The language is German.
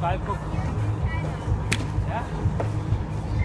Ball gucken. Ja?